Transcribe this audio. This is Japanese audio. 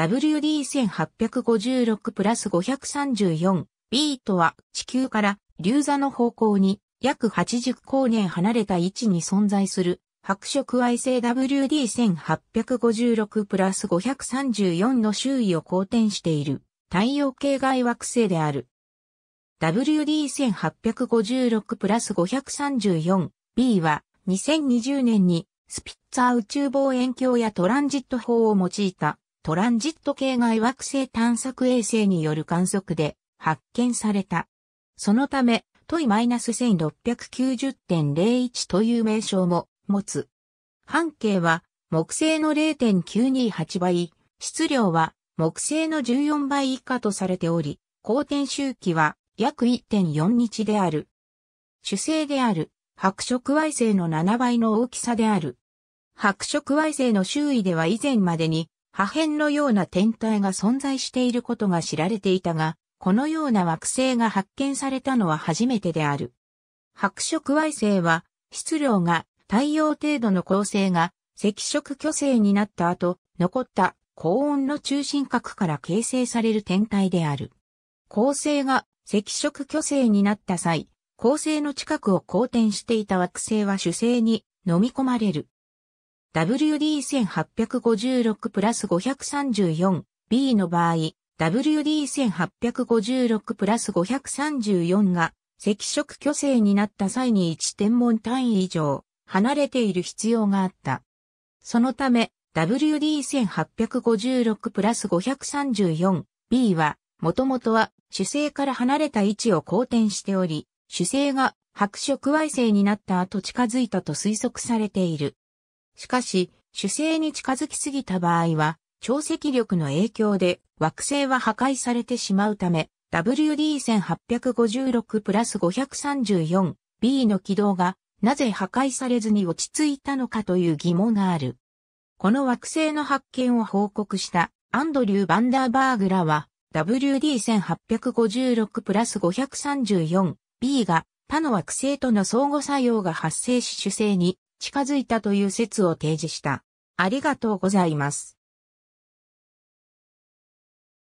WD1856 プラス 534B とは地球から流座の方向に約80光年離れた位置に存在する白色矮星 WD1856 プラス534の周囲を公転している太陽系外惑星である。WD1856 プラス 534B は2020年にスピッツァー宇宙望遠鏡やトランジット法を用いたトランジット系外惑星探索衛星による観測で発見された。そのため、トイ -1690.01 という名称も持つ。半径は木星の0.928倍、質量は木星の14倍以下とされており、公転周期は約1.4日である。主星である白色矮星の7倍の大きさである。白色矮星の周囲では以前までに破片のような天体が存在していることが知られていたが、このような惑星が発見されたのは初めてである。白色矮星は質量が太陽程度の構成が赤色巨星になった後、残った高温の中心核から形成される天体である。恒星が赤色巨星になった際、恒星の近くを公転していた惑星は主星に飲み込まれる。WD1856 プラス 534B の場合、WD1856 プラス534が赤色巨星になった際に1天文単位以上離れている必要があった。そのため WD1856 プラス 534B はもともとは主星から離れた位置を公転しており、主星が白色矮星になった後近づいたと推測されている。しかし、主星に近づきすぎた場合は、潮汐力の影響で惑星は破壊されてしまうため、WD1856 プラス 534B の軌道がなぜ破壊されずに落ち着いたのかという疑問がある。この惑星の発見を報告したアンドリュー・バンダーバーグらは WD1856 プラス 534B が他の惑星との相互作用が発生し主星に近づいたという説を提示した。ありがとうございます。